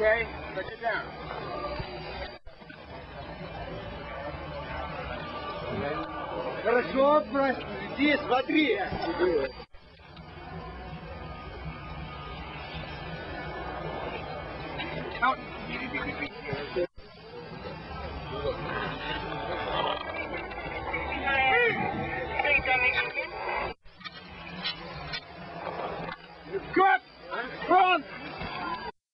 Okay, put it down. Хорошо, иди, смотри. Out.